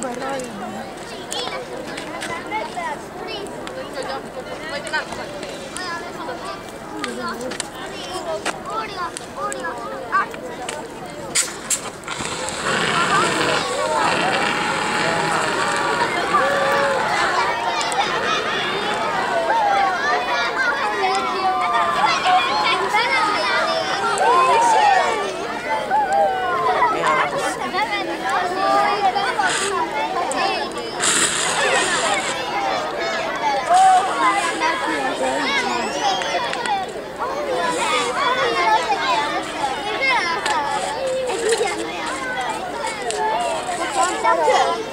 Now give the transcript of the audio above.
Vai, vai, vai. Danke.